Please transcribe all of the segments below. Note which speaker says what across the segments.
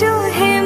Speaker 1: दे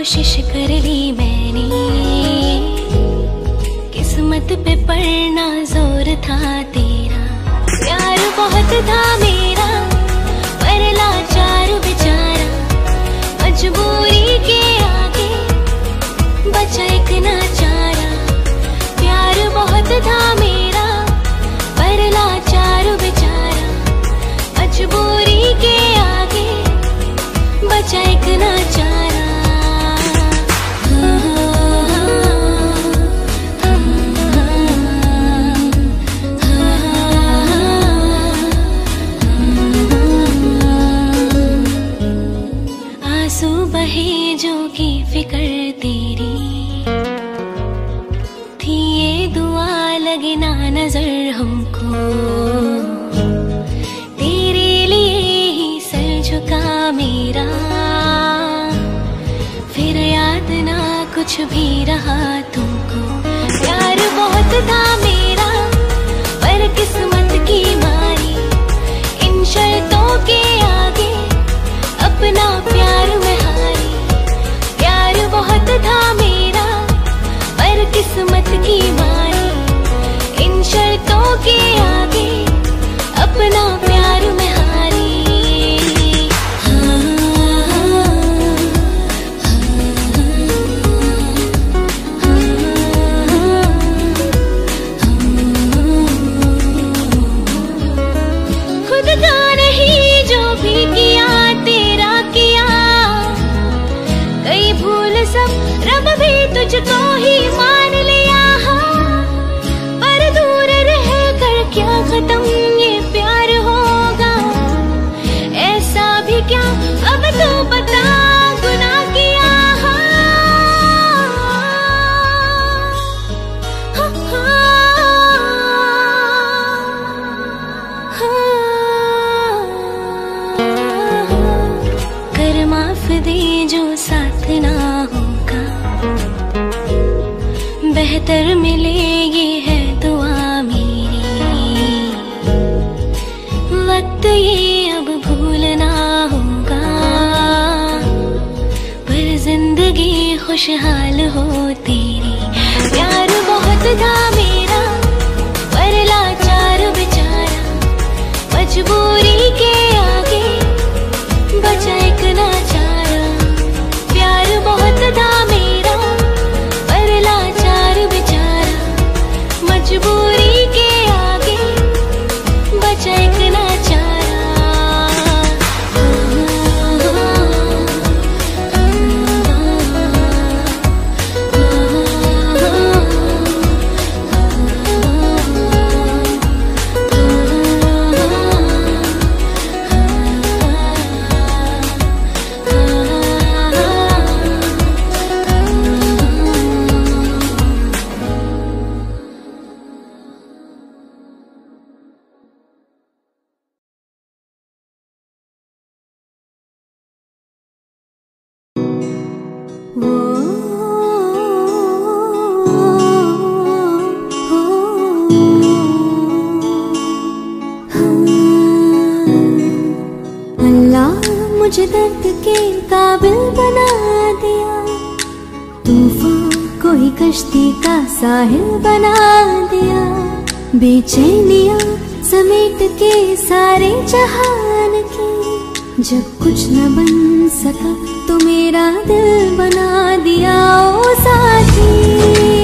Speaker 2: कोशिश कर ली मैंने। किस्मत पे पढ़ना ज़ोर था तेरा। प्यार बहुत था मेरा, पर लाचार बेचारा। मजबूरी के आगे बचा एक ना चारा प्यार बहुत था मेरा।
Speaker 3: साहिल बना दिया, बेचैनिया समेट के सारे जहान के। जब कुछ न बन सका तो मेरा दिल बना दिया, ओ साथी।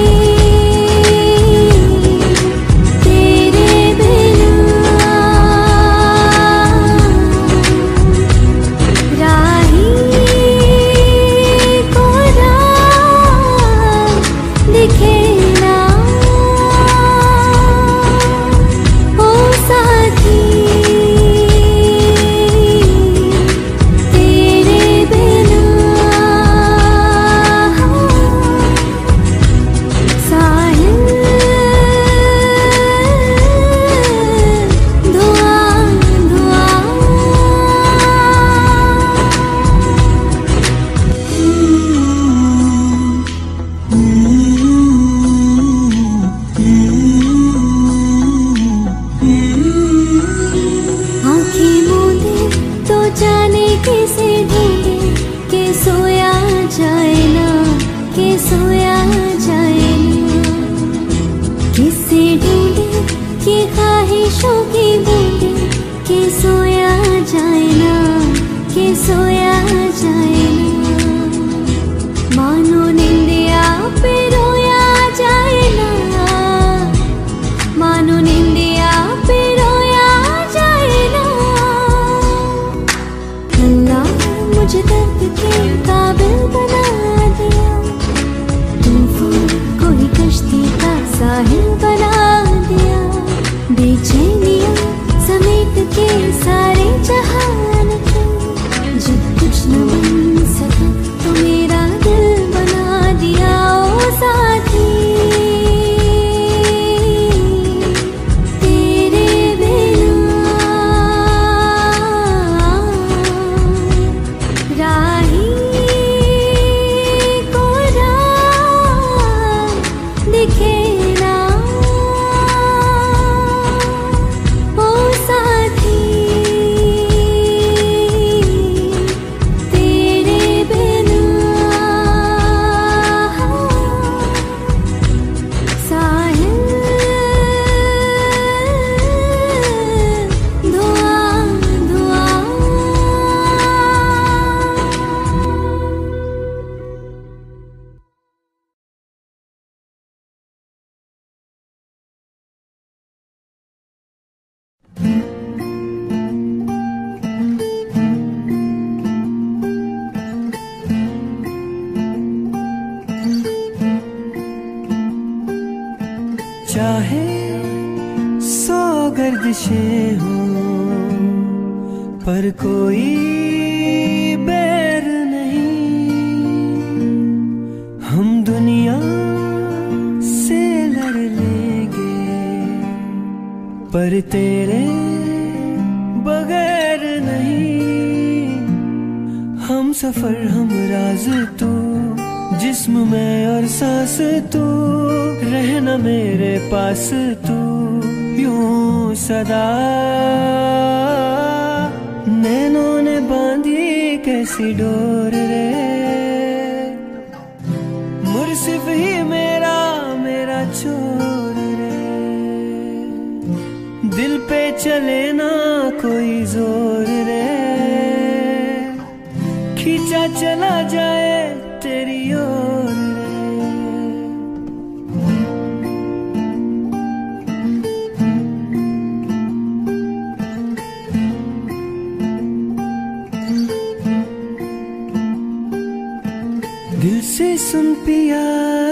Speaker 4: सुन पिया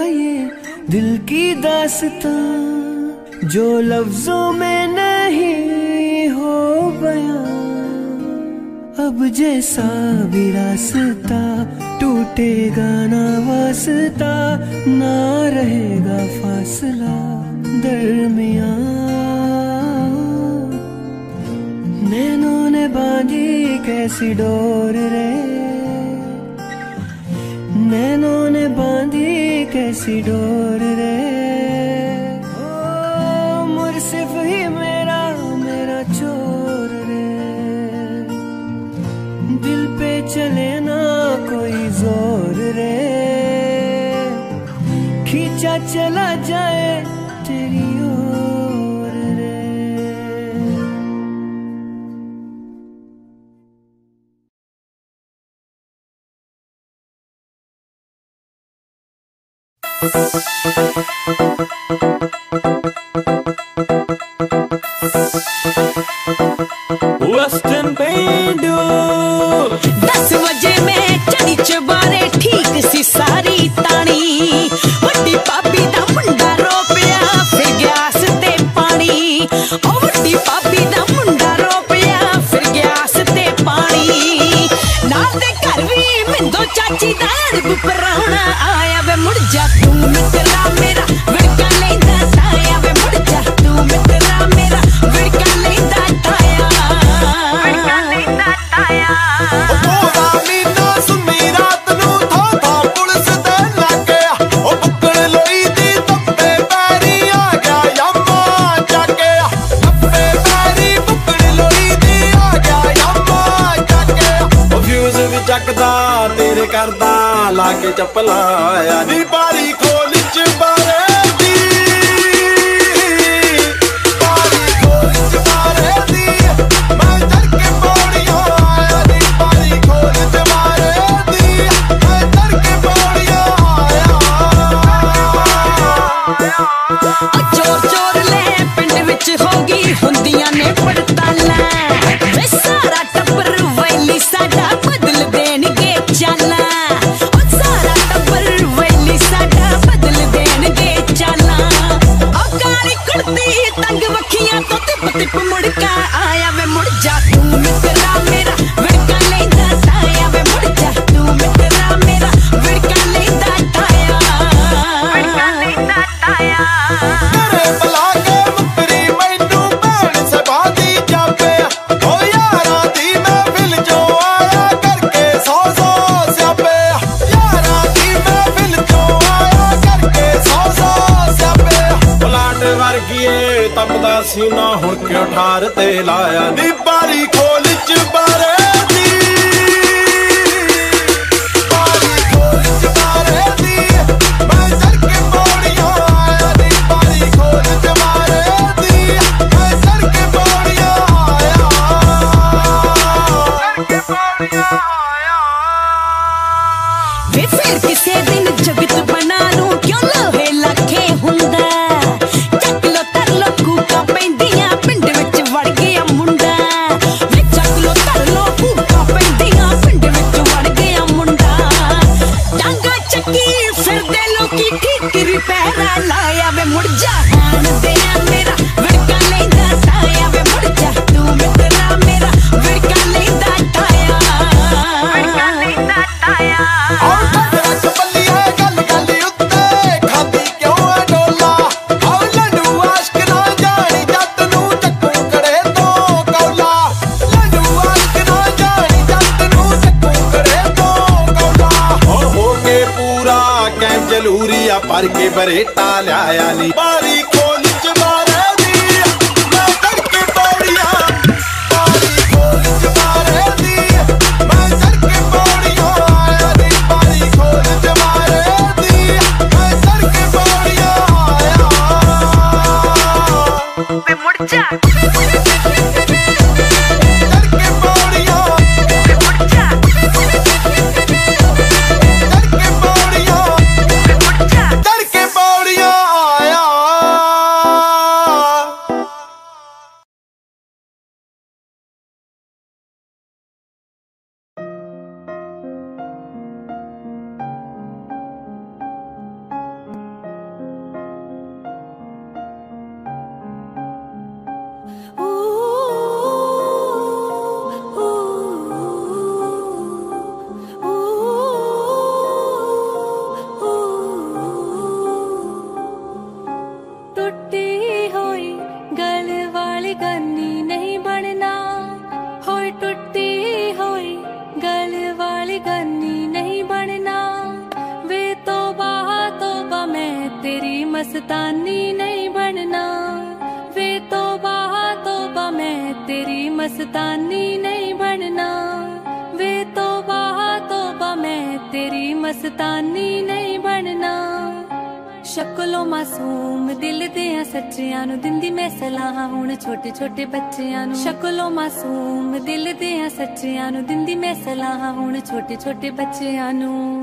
Speaker 4: ये दिल की दासता, जो लफ्जों में नहीं हो बया। अब जैसा भी रास्ता टूटेगा ना वास्ता, ना रहेगा फासला दरमिया नैनों ने बांधी कैसी डोर रहे कैसी डोर रे?
Speaker 5: ਲਾ ਕੇ
Speaker 6: ਤੋਂ
Speaker 7: ਮਾਸੂਮ? ਦਿਲ ਦੇ ਆ ਸੱਚਿਆਂ ਨੂੰ ਦਿੰਦੀ ਮੈਂ ਸਲਾਹ। ਹੁਣ ਛੋਟੇ ਛੋਟੇ ਬੱਚਿਆਂ ਨੂੰ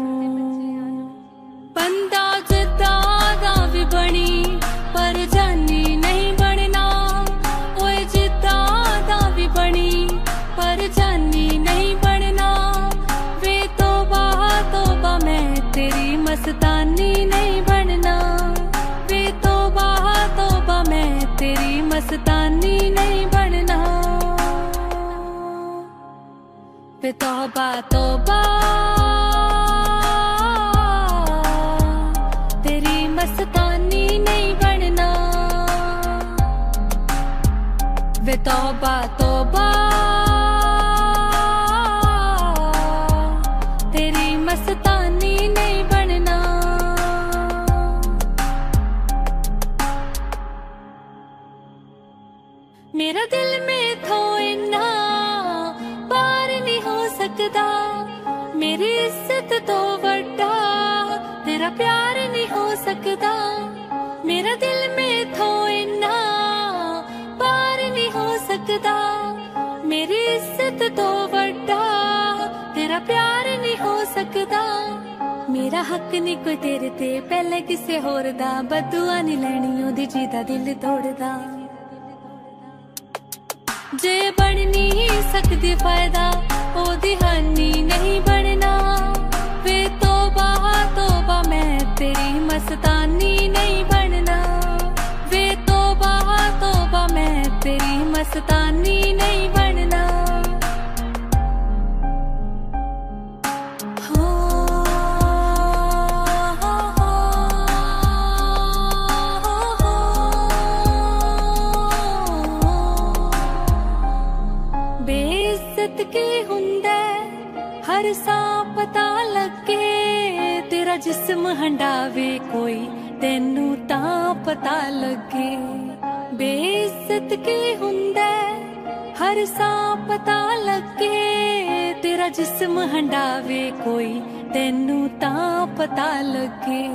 Speaker 8: सा पता लगे, तेरा जिसम हंडावे कोई, तेनू ता पता लगे।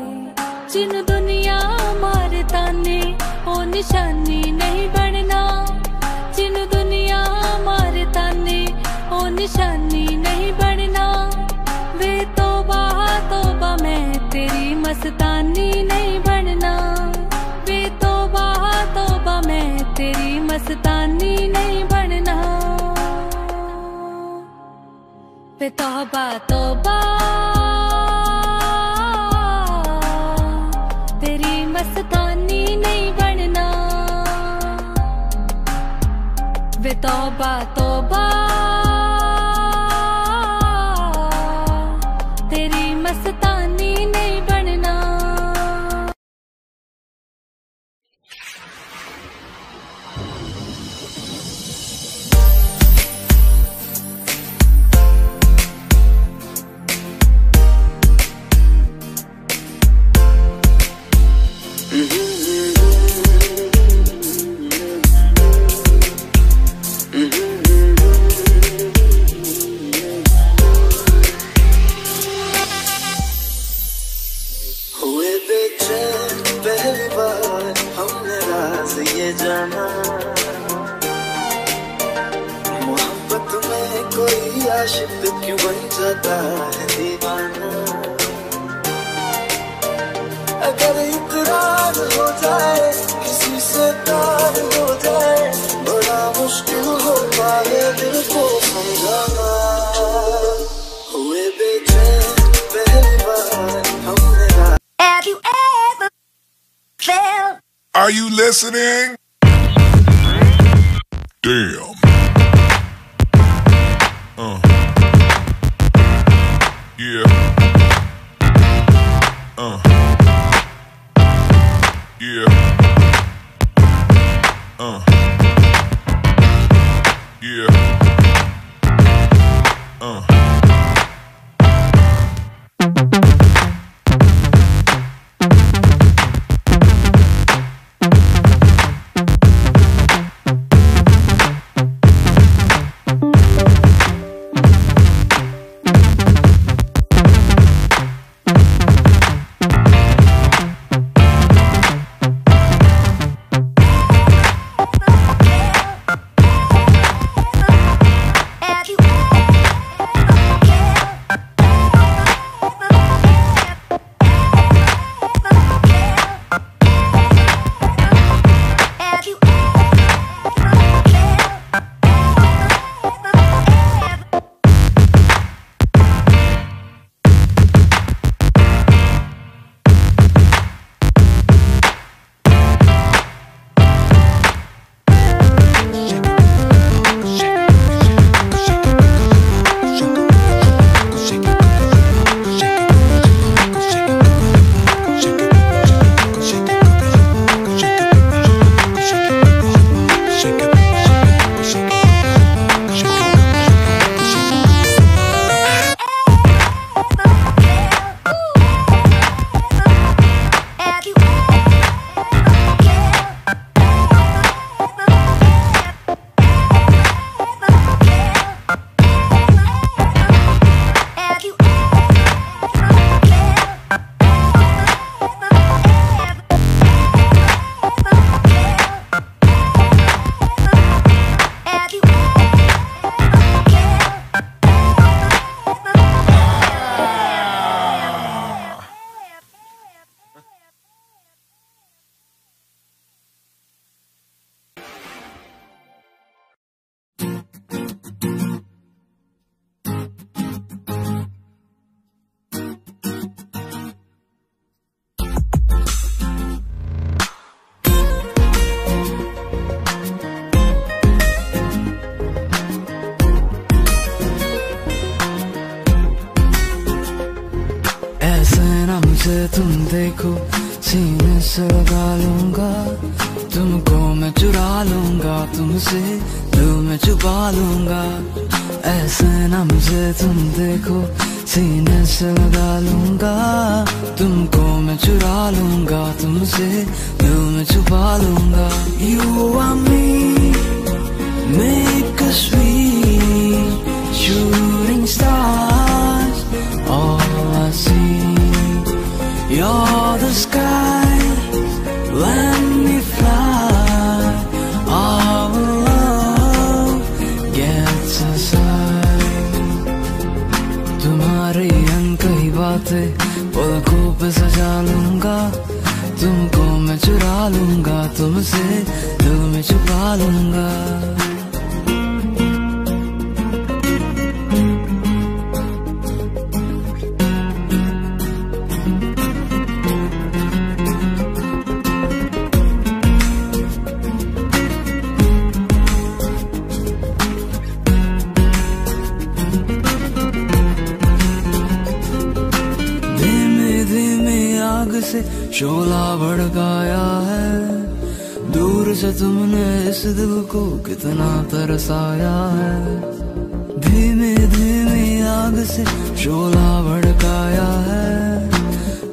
Speaker 8: जिन दुनिया मारता ने, ओ निशान
Speaker 9: तौबा तौबा। तेरी मस्तानी
Speaker 10: नहीं बनना। वे तौबा Uh. Yeah. Uh. Yeah.
Speaker 11: तुमसे दिल में छुपा लूँगा। ऐसे ना मुझे तुम देखो, सीने से लगा लूँगा। तुमको मैं चुरा लूँगा, तुमसे दिल में छुपा लूँगा। You are me make us sweet shooting stars, all I see. You're the sky पलकों पे सजा लूँगा तुमको मैं चुरा लूँगा तुमसे दिल में छुपा लूँगा। से शोला भड़काया है। दूर से तुमने इस दिल को कितना तरसाया है। धीमे धीमे आग से शोला भड़काया है।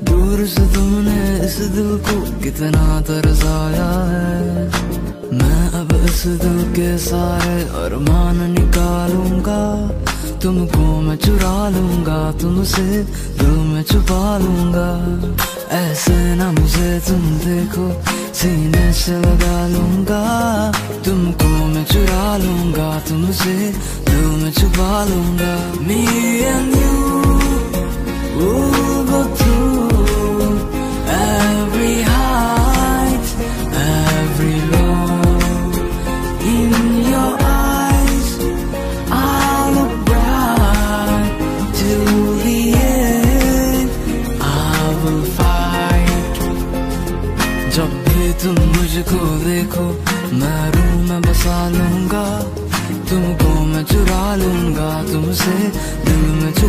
Speaker 11: दूर से तुमने इस दिल को कितना तरसाया है। मैं अब इस दिल के सारे अरमान निकालूँगा। तुमको मैं चुरा लूँगा, तुमसे दिल में छुपा लूँगा। ऐसे ना मुझे तुम देखो, सीने से लगा लूँगा। तुमको मैं चुरा लूँगा, तुमसे दिल में छुपा लूँगा। Me and you O go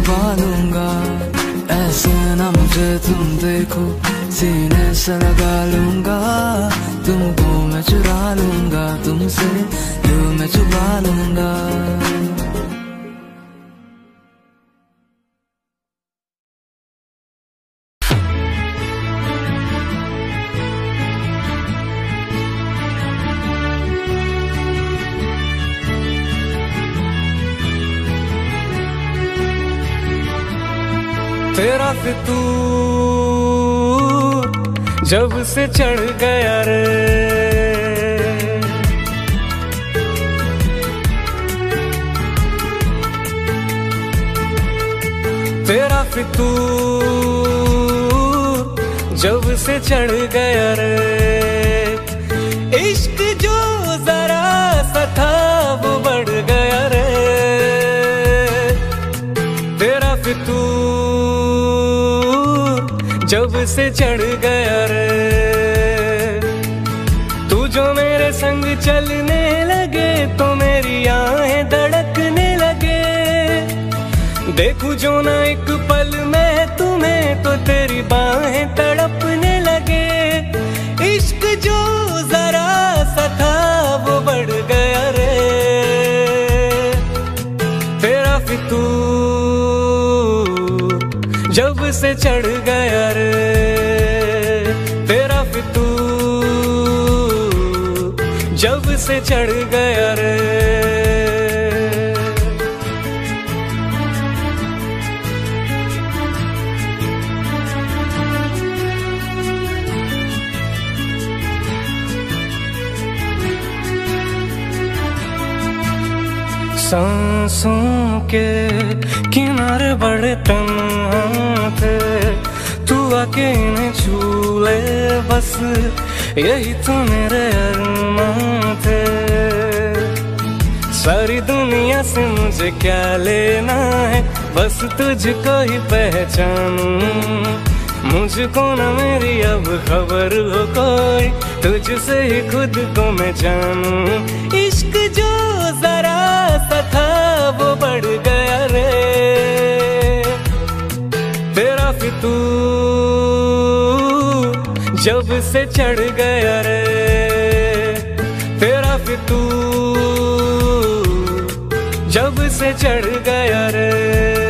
Speaker 11: छुपा ऐसे ना मुझे तुम देखो, सीने से लगा लूँगा। तुमको मैं चुरा लूँगा, तुमसे यू मैं चुपा लूँगा।
Speaker 12: तेरा फितूर जब से चढ़ गया रे। तेरा फितूर जब से चढ़ गया रे। से चढ़ गया रे। तू जो मेरे संग चलने लगे तो मेरी आहें धड़कने लगे। देखू जो ना एक पल में तुम्हें तो तेरी बाहें तड़पने जब से चढ़ गया रे तेरा फितूर जब से चढ़ गया रे सांसों के किनारे बड़े तन्हा थे तू आके इन्हें छू ले, बस यही तो मेरे अरमान थे सारी दुनिया से मुझे क्या लेना है, बस तुझको ही पहचानूं। मुझको न मेरी अब खबर हो कोई, तुझसे ही खुद को मैं जानूं। इश्क जो जरा सा था, वो बढ़ गया रे। तू
Speaker 2: जब से चढ़ गया रे तेरा फितू जब से चढ़ गया रे।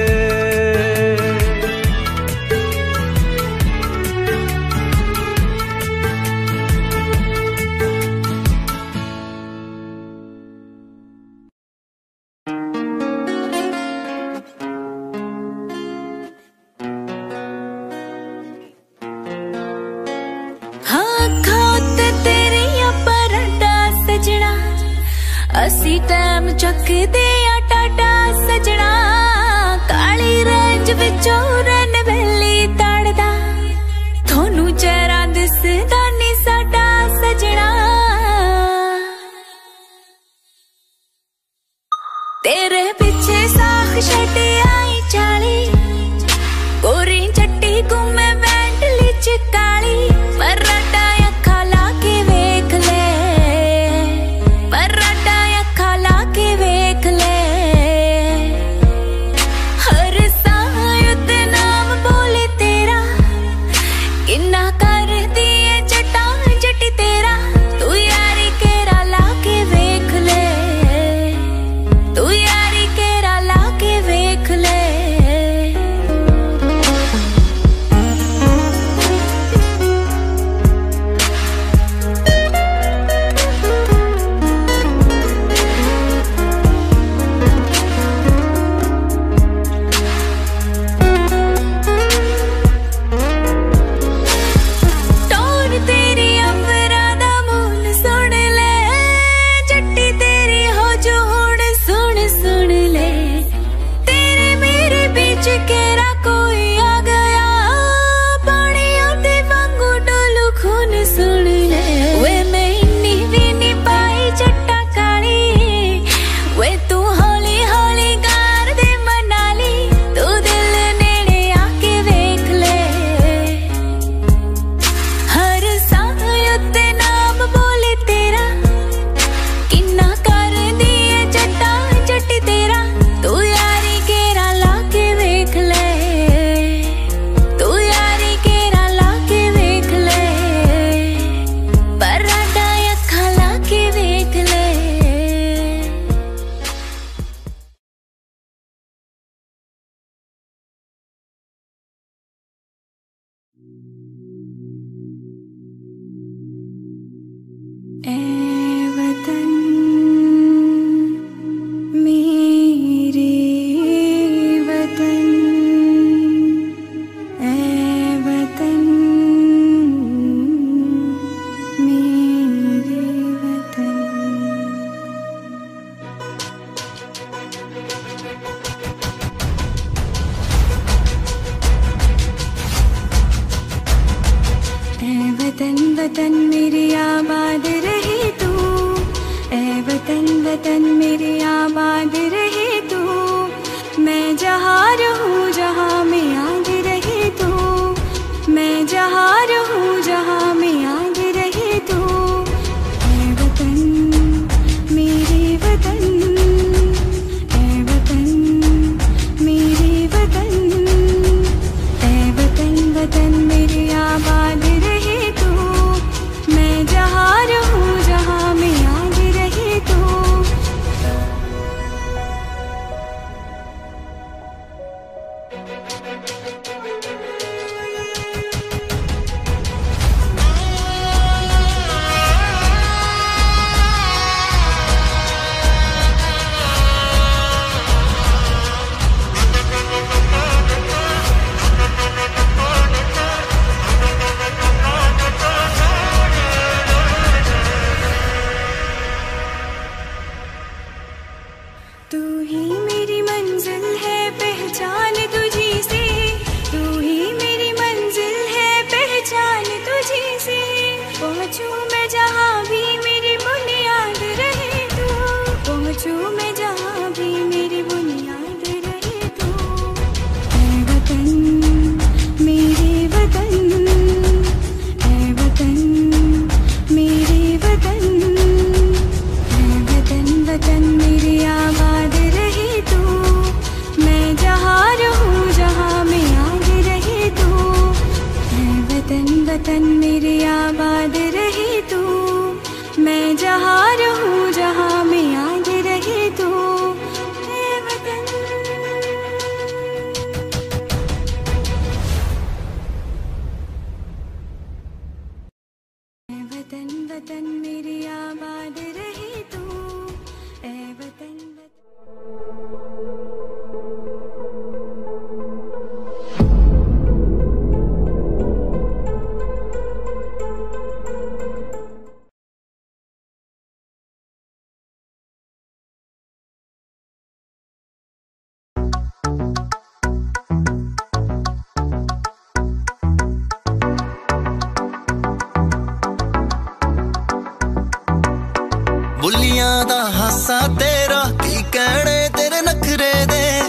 Speaker 13: ਤੇਰਾ ਕੀ
Speaker 14: ਕਹਿਣੇ? ਤੇਰੇ ਨਖਰੇ ਦੇ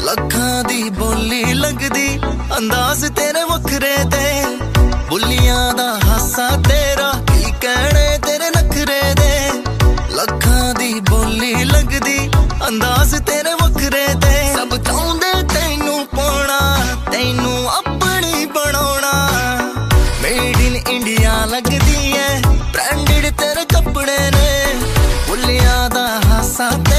Speaker 14: ਲੱਖਾਂ ਦੀ ਬੋਲੀ ਲੱਗਦੀ, ਅੰਦਾਜ਼ ਤੇਰੇ ਵੱਖਰੇ ਤੇ ਬੁੱਲੀਆਂ ਦਾ ਹਾਸਾ ਤੇਰਾ ਕੀ ਕਹਿਣੇ? ਤੇਰੇ ਨਖਰੇ ਦੇ ਲੱਖਾਂ ਦੀ ਬੋਲੀ ਲੱਗਦੀ, ਅੰਦਾਜ਼ ਤੇਰੇ
Speaker 2: up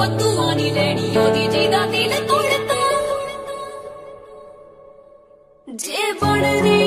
Speaker 2: ਪੱਤੂਆਂ ਨਹੀਂ ਲੈਣੀ ਉਹਦੀ ਜਿਹਦਾ ਦਿਲ ਤੋੜਤਾ
Speaker 3: ਜੇ ਬਣ ਰਹੀ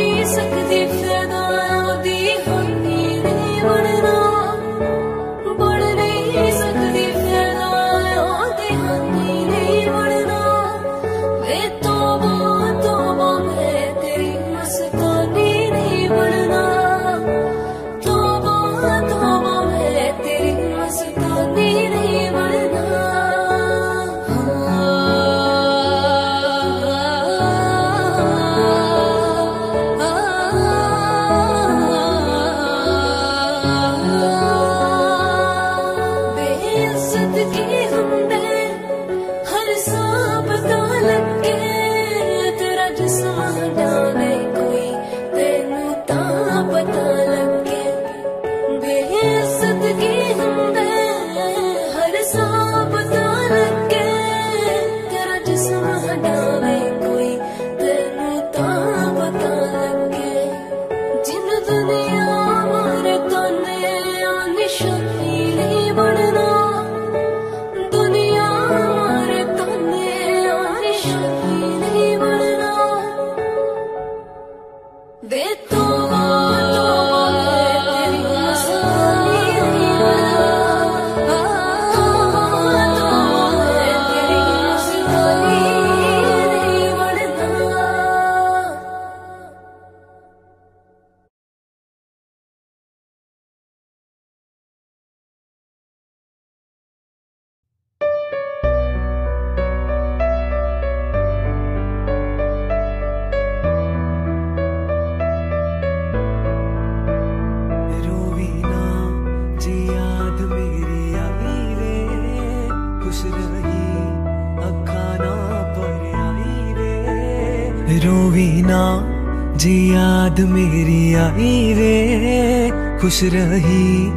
Speaker 3: ਖੁਸ਼ ਰਹੀ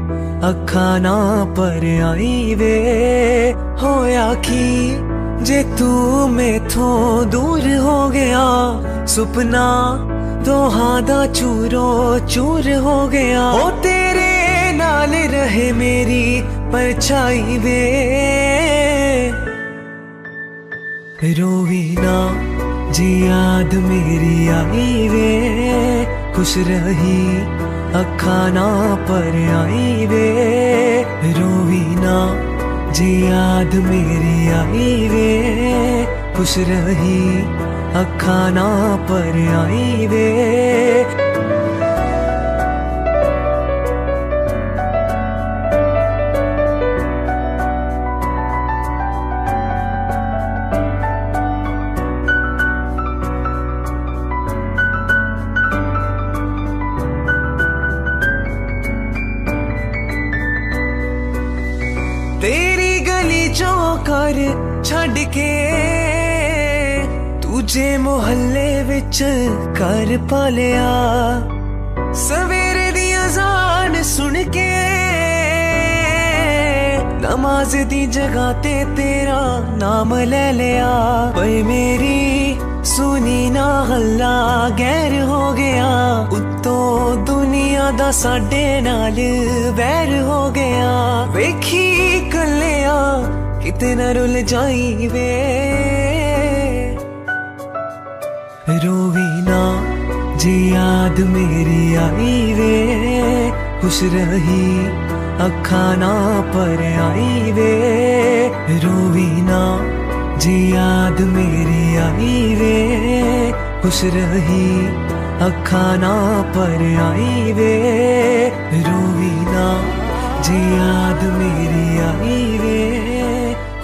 Speaker 3: ਅੱਖਾਂ ਨਾ ਪਰ ਆਈ ਵੇ ਹੋਇਆ ਕੀ ਜੇ ਤੂੰ ਮੇਥੋਂ ਦੂਰ ਹੋ ਗਿਆ ਸੁਪਨਾ ਦੋਹਾਂ ਦਾ ਚੂਰੋ ਚੂਰ ਹੋ ਗਿਆ ਉਹ ਤੇਰੇ ਨਾਲ ਰਹੇ ਮੇਰੀ ਪਰਛਾਈ ਵੇ ਰੋਵੀ ਨਾ ਜੀ ਯਾਦ ਮੇਰੀ ਆਈ ਵੇ ਖੁਸ਼ ਰਹੀ अखाना पर आई रे रोवीना जी याद मेरी आई रे खुश रही, अखाना पर आई रे ਵਿੱਚ ਕਰ ਪਾਲਿਆ। ਸਵੇਰੇ ਦੀ ਅਜ਼ਾਨ ਸੁਣ ਕੇ ਨਮਾਜ਼ ਦੀ ਜਗ੍ਹਾ ਤੇ ਤੇਰਾ ਨਾਮ ਲੈ ਲਿਆ। ਓਏ ਮੇਰੀ ਸੁਨੀ ਨਾ ਹੱਲਾ ਗੈਰ ਹੋ ਗਿਆ। ਉੱਤੋਂ ਦੁਨੀਆ ਦਾ ਸਾਡੇ ਨਾਲ ਵੈਰ ਹੋ ਗਿਆ। ਵੇਖੀ ਕੱਲਿਆ ਕਿਤੇ ਨਾ ਰੁੱਲ ਜਾਈ ਵੇ। तुझे
Speaker 12: याद मेरी आई वे। खुश रही अखा ना
Speaker 15: पर आई वे। रोवी ना जी याद मेरी आई वे। खुश रही अखा ना पर आई वे। रोवी ना जी याद मेरी आई वे।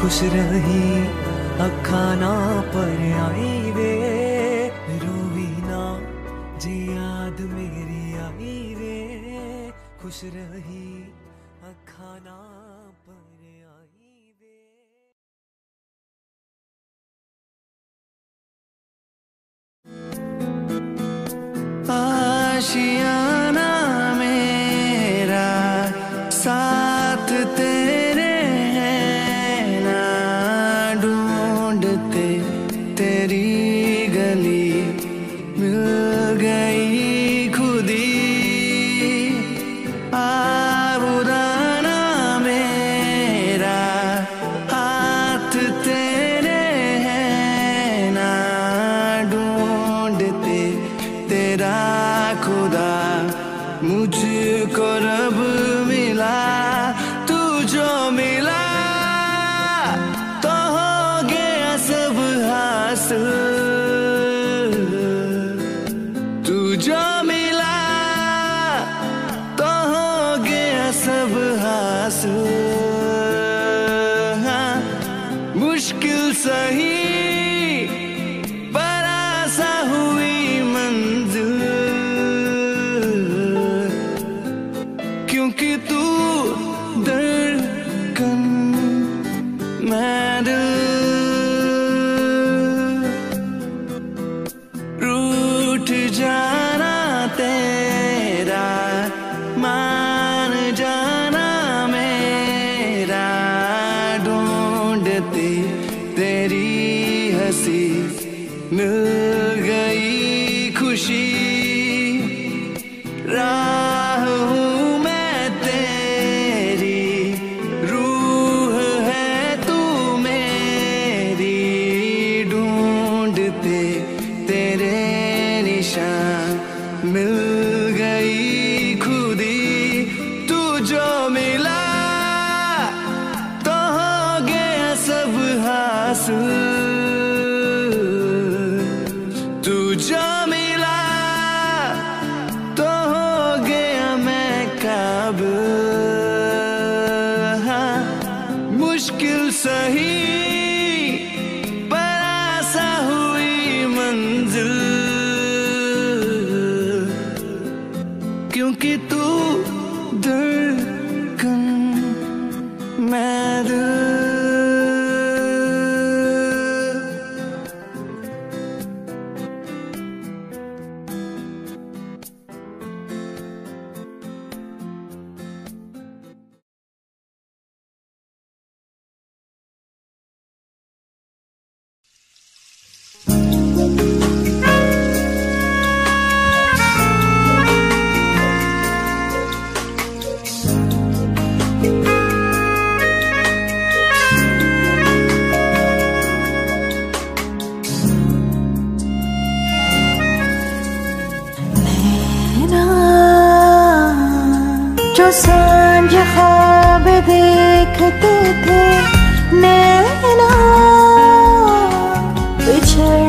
Speaker 15: खुश रही अखा ना पर
Speaker 16: आई खुश रही अखाना पर आई वे आशिया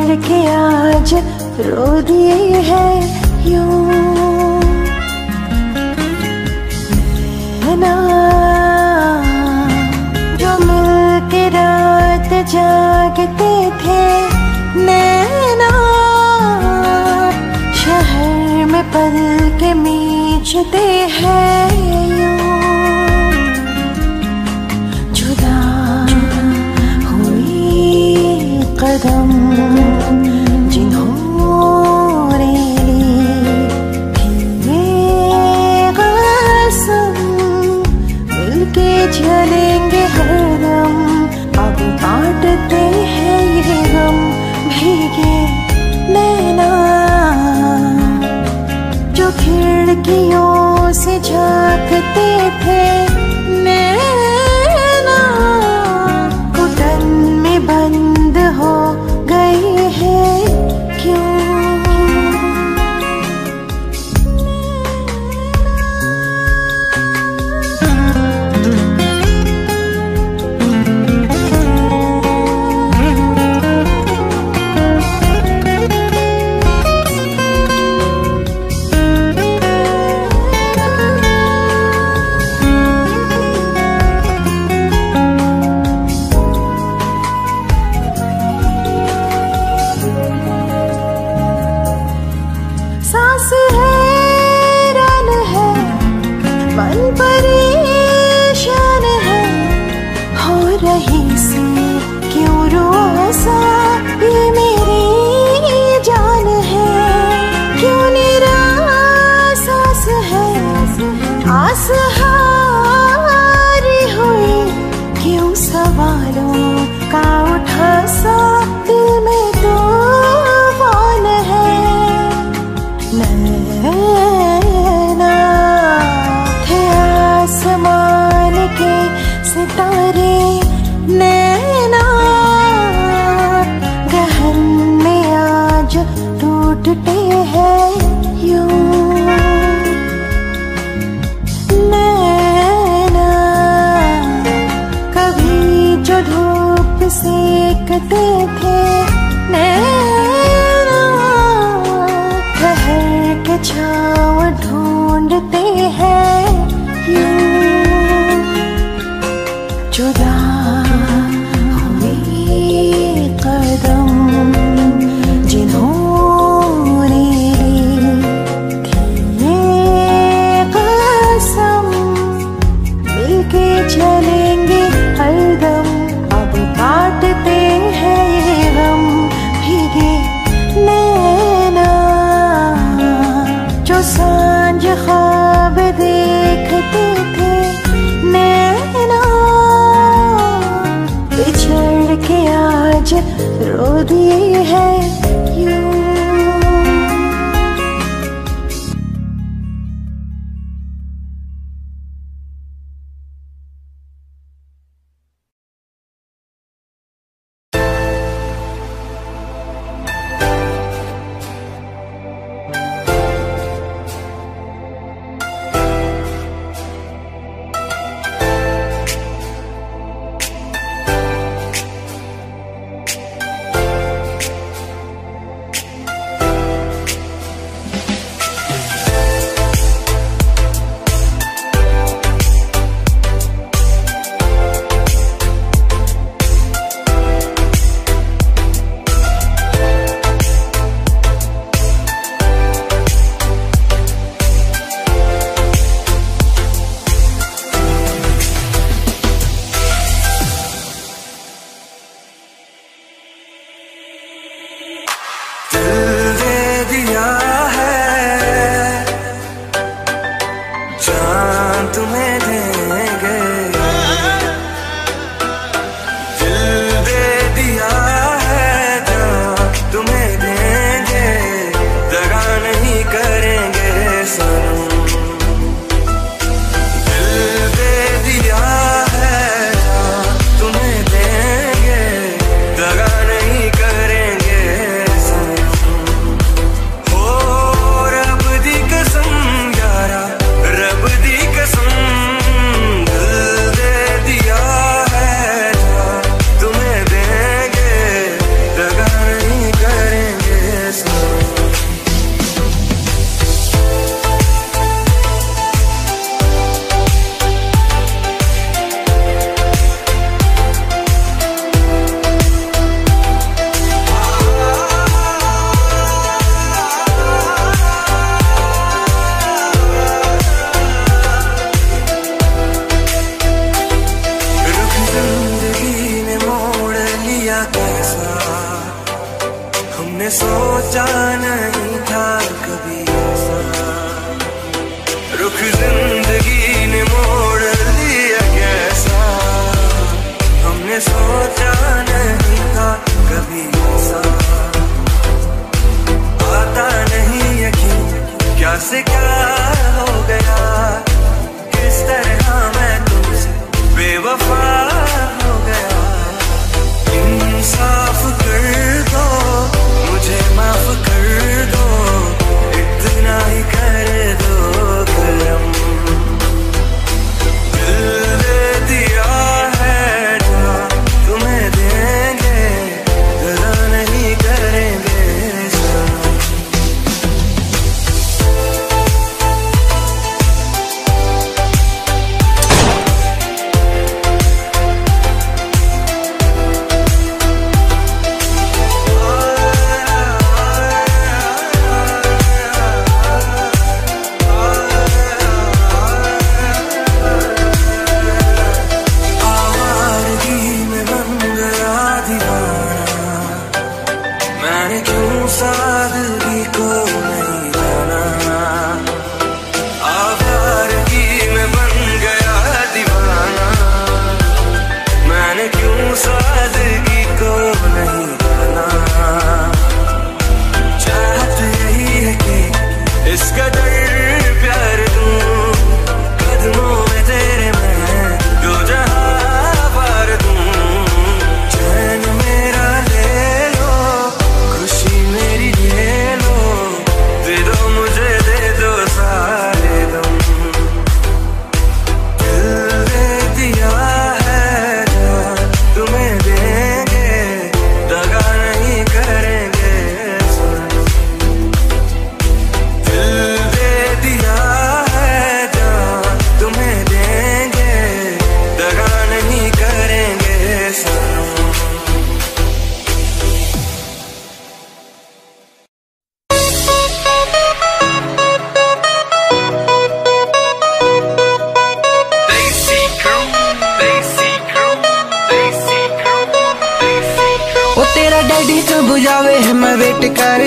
Speaker 16: लड़के आज रो दिए है यूँ। ना? जो मिलके रात जागते थे नैना शहर में पल के मीचते हैं।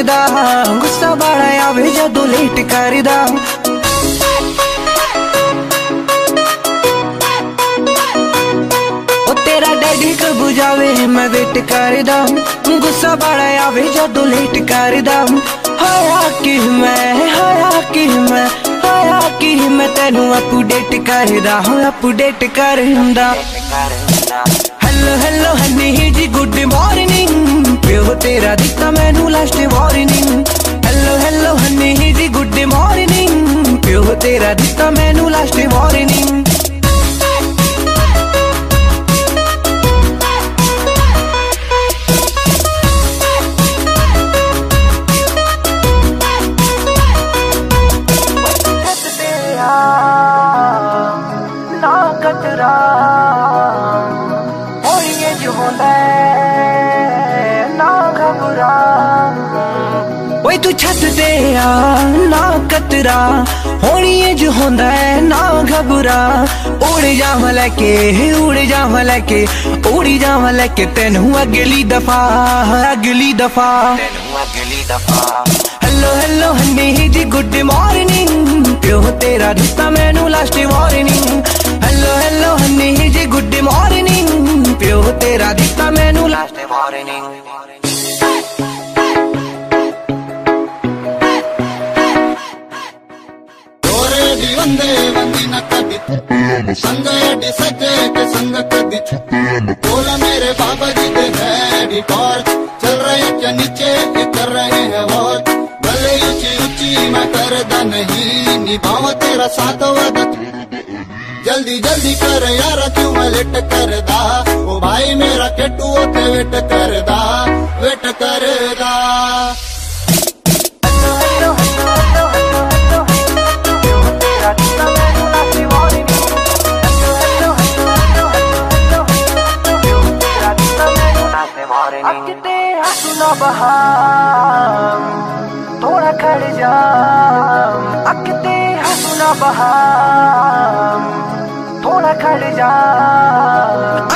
Speaker 16: गुस्सा बड़ा आवे जदों लेट कर तेरा डैडी कब जावे मैं वेट करदा गुस्सा बड़ा आवे जदों लेट करदा हाया कि मैं हाया कि मैं
Speaker 3: हाया कि मैं तेनू अपडेट कर हाँ
Speaker 17: अपडेट करदा hello hello honey ji good morning ਜੀ ਗੁੱਡ ਮਾਰਨਿੰਗ ਪਿਓ ਤੇਰਾ ਦਿੱਤਾ ਮੈਨੂੰ last warning hello hello honey ji good morning ਪਿਓ ਤੇਰਾ ਦਿੱਤਾ ਮੈਨੂੰ ਲਾਸਟ ਵਾਰਨਿੰਗ ਕਤਰਾ ਹੋਣੀਏ ਜੋ ਹੁੰਦਾ ਨਾ ਘਬਰਾ। ਉੜ ਜਾਵਾਂ ਲੈ ਕੇ, ਉੜ ਜਾਵਾਂ ਲੈ ਕੇ, ਉੜੀ ਜਾਵਾਂ ਲੈ ਕੇ ਤੈਨੂੰ ਅਗਲੀ ਦਫਾ ਅਗਲੀ ਦਫਾ। ਤੈਨੂੰ ਅਗਲੀ ਦਫਾ hello hello honey ji good morning ਪਿਓ ਤੇਰਾ ਦਿੱਤਾ ਮੈਨੂੰ last warning hello hello honey ji good morning ਪਿਓ ਤੇਰਾ ਦਿੱਤਾ ਮੈਨੂੰ ਲਾਸਟ ਵਾਰਨਿੰਗ
Speaker 5: ಓರೇಡಿ ಒಂದೇ ಒಂದಿನ ಕದ್ದಿ ಸಂಗ ಎಡ್ಡಿ ಸಜ್ಜೆ ಸಂಗ ಕದ್ದಿ बोला मेरे बाबा जी दे डैडी टॉर्च चल रहे क्या नीचे ये कर रहे हैं और भले ऊंची ऊंची मैं करदा नहीं निभावा तेरा साथ वादा जल्दी जल्दी कर यार क्यों मैं लेट करदा ओ भाई मेरा केटू होते वेट करदा वेट करदा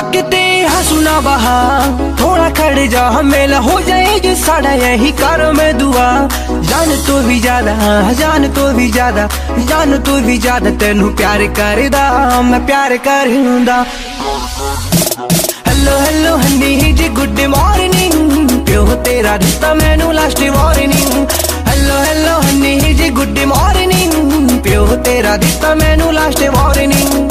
Speaker 17: अकते यहाँ सुना बहा, थोड़ा खड़ जा हमें हो जाएगी साढ़ा, यही कारो में दुआ। जान तो भी ज़्यादा, जान तो भी ज़्यादा, जान तो भी ज़्यादा, तेन प्यार कर मैं प्यार करूंदा। Hello hello honey ji good morning प्यो तेरा रिश्ता मैनू last morning hello hello honey ji good morning प्यो तेरा रिश्ता मैनू लास्ट मॉर्निंग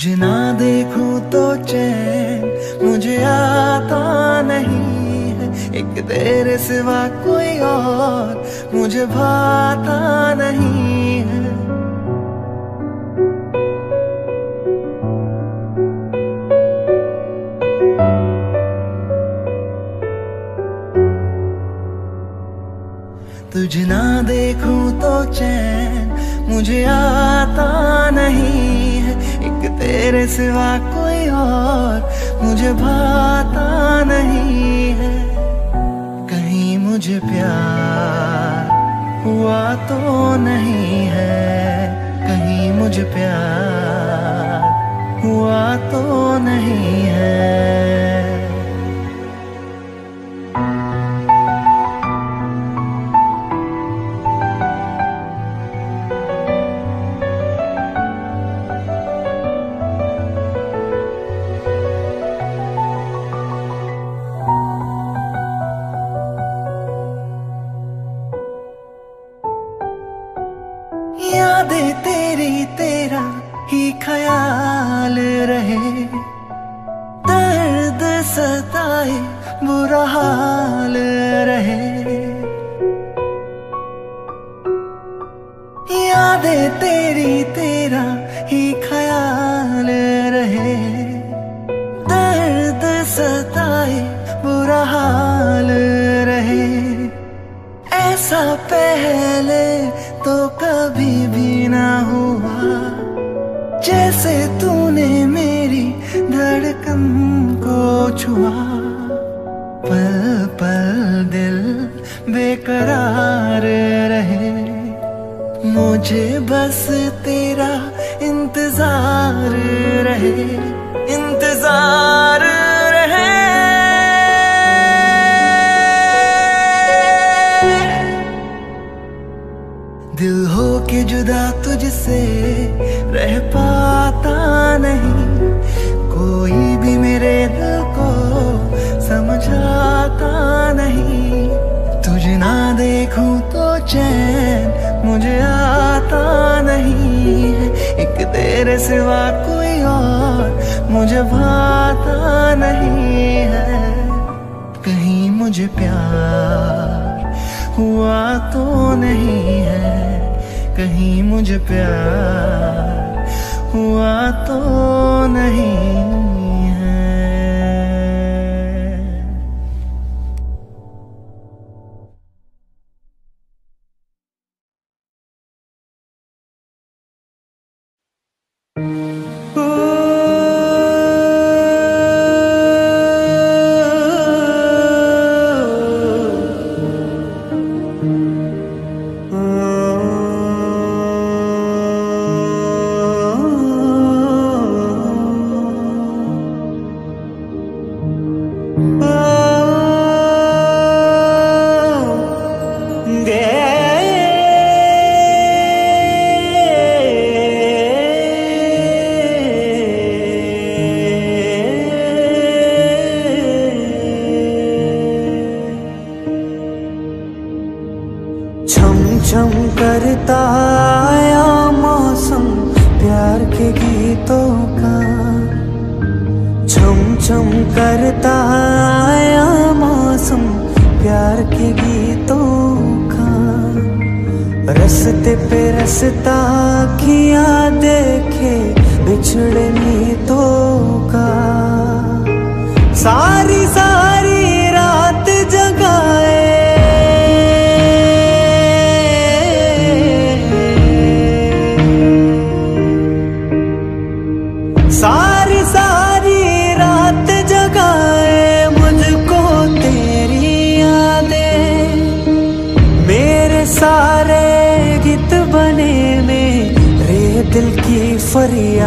Speaker 17: तुझे ना देखूँ तो चैन मुझे आता नहीं है। एक तेरे सिवा कोई और मुझे भाता नहीं है। तुझे ना देखूँ तो चैन मुझे आता नहीं तेरे सिवा कोई और मुझे भाता नहीं है। कहीं मुझे प्यार हुआ तो नहीं है। कहीं मुझे प्यार हुआ तो नहीं है। यादें तेरी तेरा ही ख्याल रहे। दर्द सताए बुरा हाल रहे। ऐसा
Speaker 3: पहले मुझे बस तेरा इंतज़ार रहे इंतज़ार रहे। दिल हो के जुदा तुझसे रह पाता नहीं, कोई भी मेरे दिल को समझाता नहीं। तुझे ना देखूँ तो चैन मुझे आता नहीं है। एक तेरे सिवा कोई और मुझे भाता नहीं है। कहीं मुझे प्यार हुआ तो नहीं है। कहीं मुझे प्यार हुआ तो नहीं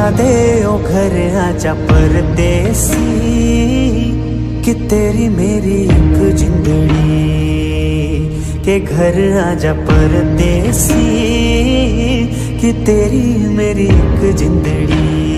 Speaker 3: फरियादे ओ घर आजा परदेसी, कि तेरी मेरी एक जिंदड़ी। के घर आजा परदेसी, कि तेरी मेरी एक जिंदड़ी।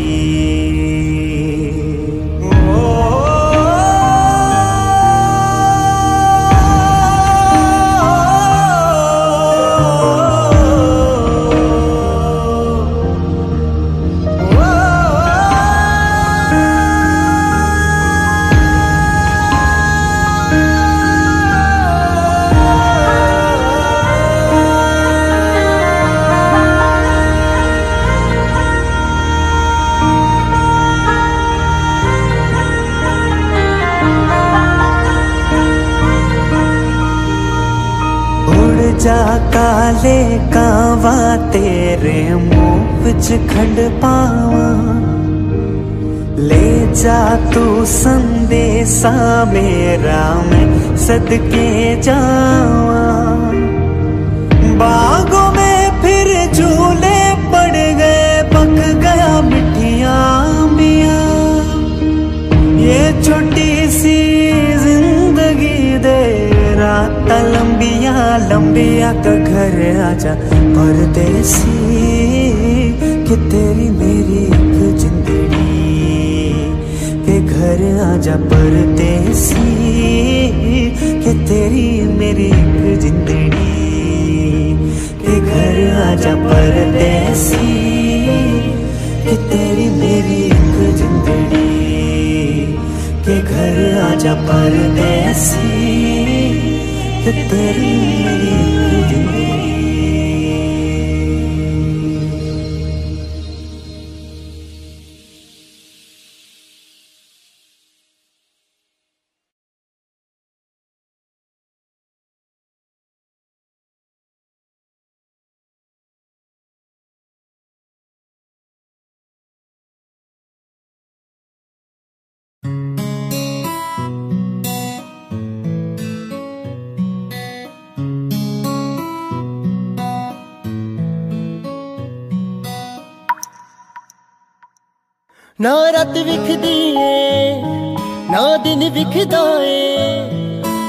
Speaker 3: काले कावा, तेरे मुँह खंड पावा। ले जा तू संदेशा मेरा मैं सदके जावा। बागों में फिर झूले पड़ गए, पक गया मिठिया मिया। ये छोटी लंबिया लंबिया का घर आजा परदेसी, कि तेरी मेरी एक जिंदड़ी के घर आजा परदेसी, कि तेरी मेरी एक जिंदड़ी के घर आजा परदेसी, कि तेरी मेरी एक जिंदड़ी के घर आजा परदेसी कि तेरी
Speaker 14: ਨਾ ਰਾਤ ਵਿਖਦੀ ਏ, ਨਾ ਦਿਨ ਵਿਖਦਾ ਏ।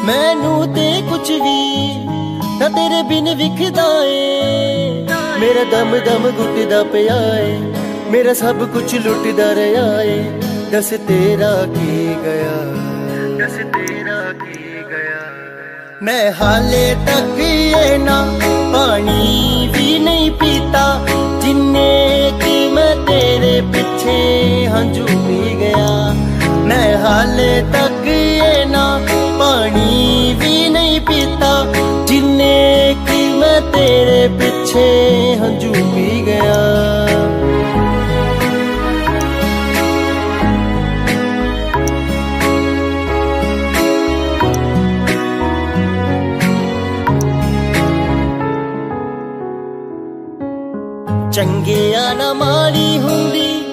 Speaker 14: ਮੈਨੂੰ ਤੇ ਕੁਝ ਵੀ ਨਾ ਤੇਰੇ ਬਿਨ ਵਿਖਦਾ ਏ। ਮੇਰਾ ਦਮ ਦਮ ਘੁੱਟਦਾ ਪਿਆ ਏ, ਮੇਰਾ ਸਭ ਕੁਝ ਲੁੱਟਦਾ ਰਿਹਾ ਏ। ਦੱਸ ਤੇਰਾ ਕੀ ਗਿਆ, ਦੱਸ ਤੇਰਾ ਕੀ ਗਿਆ। ਮੈਂ ਹਾਲੇ ਤੱਕ ਇਹ ਨਾ ਪਾਣੀ ਵੀ ਨਹੀਂ ਪੀਤਾ, ਜਿੰਨੇ ਕਿ ਮੈਂ ਤੇਰੇ ਪਿੱਛੇ ਹੰਝੂ ਪੀ ਗਿਆ ਮੈਂ ਹਾਲੇ ਤੱਕ ਇਹ ਨਾ ਪਾਣੀ ਵੀ ਨਹੀਂ ਪੀਤਾ ਜਿੰਨੇ ਕਿ ਮੈਂ ਤੇਰੇ ਪਿੱਛੇ ਹੰਝੂ ਪੀ ਗਿਆ ਚੰਗਿਆ ਨਾ ਮਾੜੀ ਹੁੰਦੀ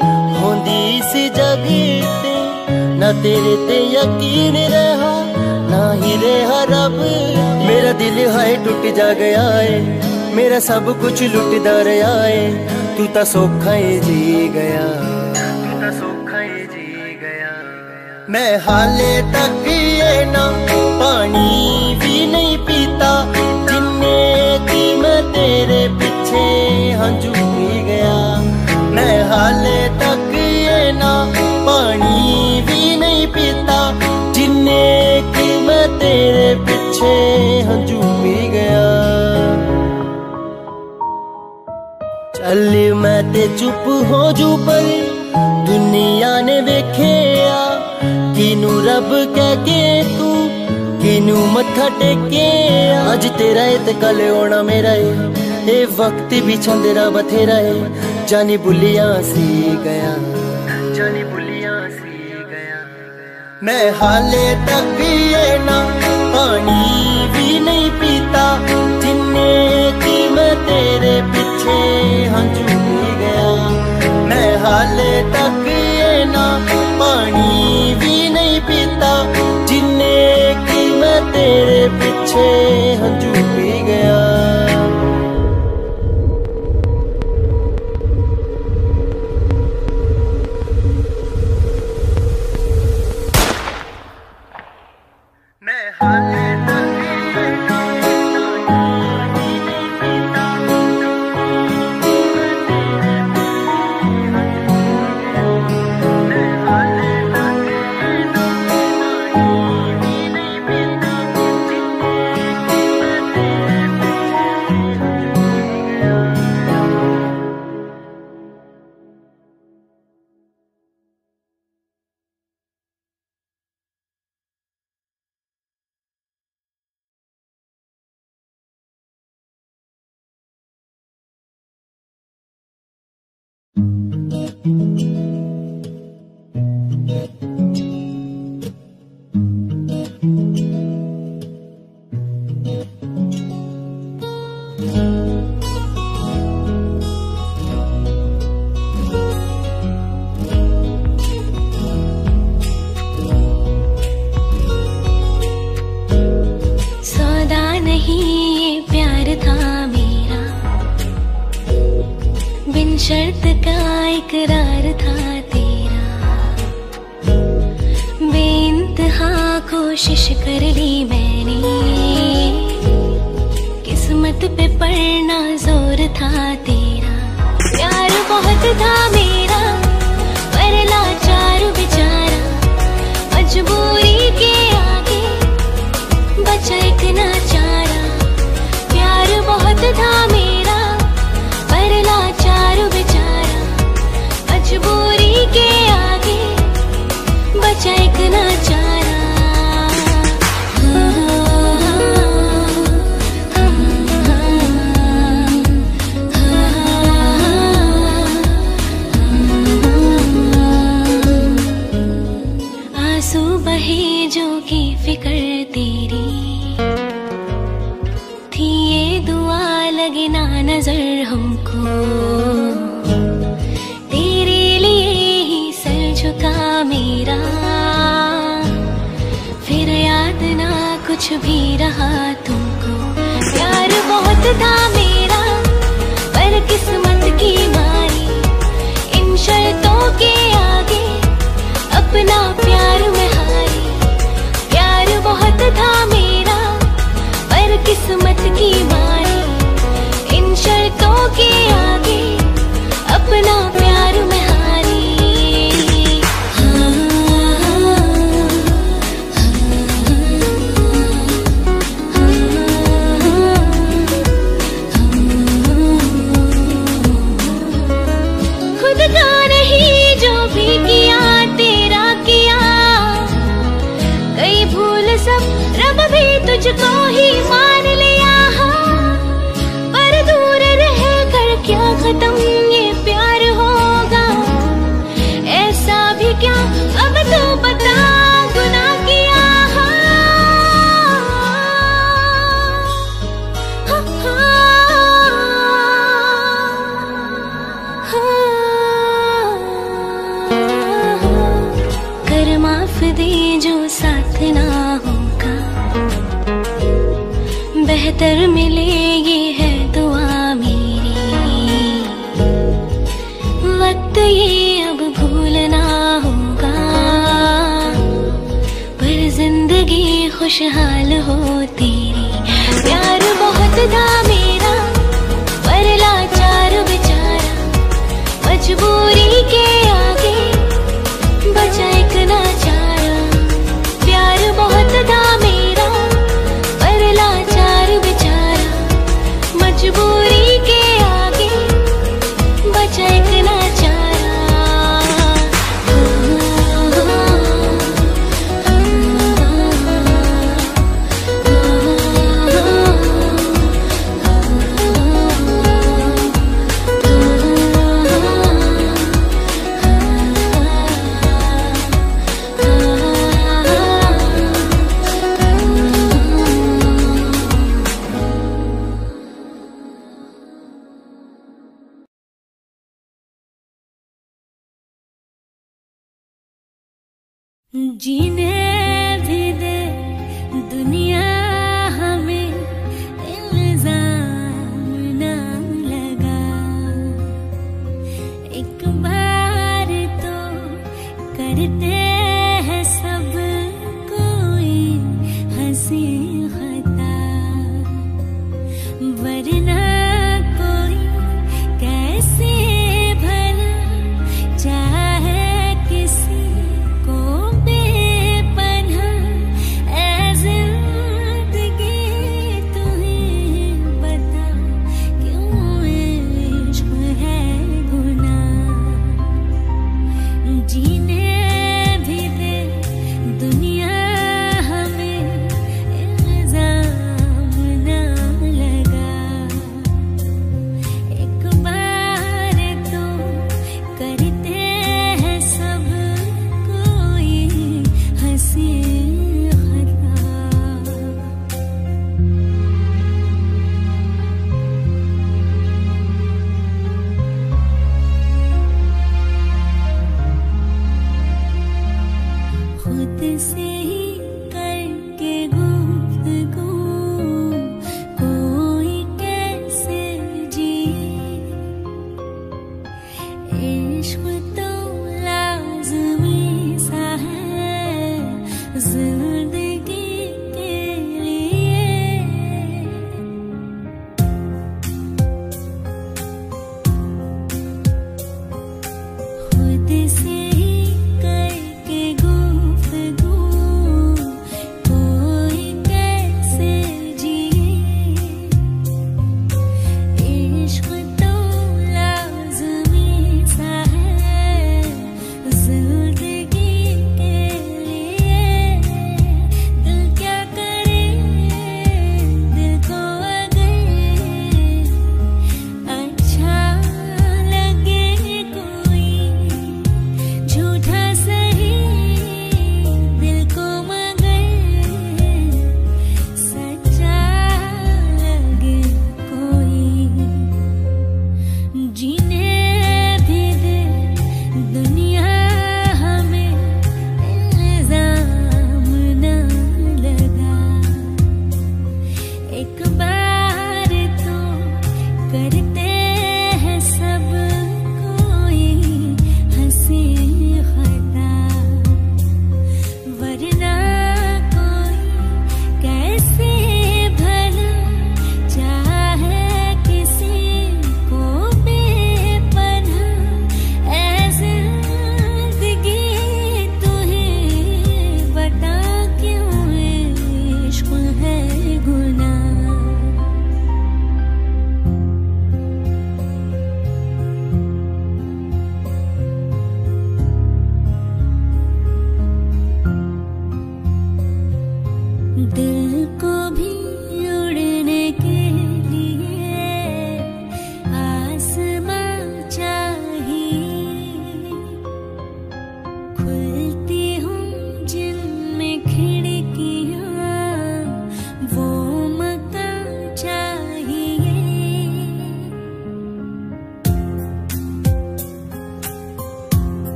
Speaker 14: होंदी से जगते ते ना तेरे ते यकीन रहा, ना ही रहा रब। मेरा दिल हाय टूट जा गया है, मेरा सब कुछ लुटदा रहा है तू तो सौखा ही जी गया। तू तो सौखा ही जी गया। मैं हाले तक ये ना पानी
Speaker 2: भी नहीं पीता, जिन्ने की मैं तेरे पीछे हंजू पी गया। मैं हाले तक पीछे हंजू पी गया। चल मैं ते चुप हो जू पर, दुनिया ने वेखेया। किनू रब कह के तू, किनू मथा टेके अज तेरा है ते कल होना मेरा है ए वक्त भी छंदेरा बथेरा है जानी बुलिया सी गया। जानी बुलिया सी गया। मैं हाले तक भी ये ना। पानी भी नहीं पीता। जिन्ने की मैं तेरे पीछे हंजू गया। मैं हाले तक ये ना पानी भी नहीं पीता। जिन्ने की मैं तेरे पीछे प्यार बहुत था मेरा, पर किस्मत की मारी। इन शर्तों के आगे अपना प्यार में हारी। प्यार बहुत था एक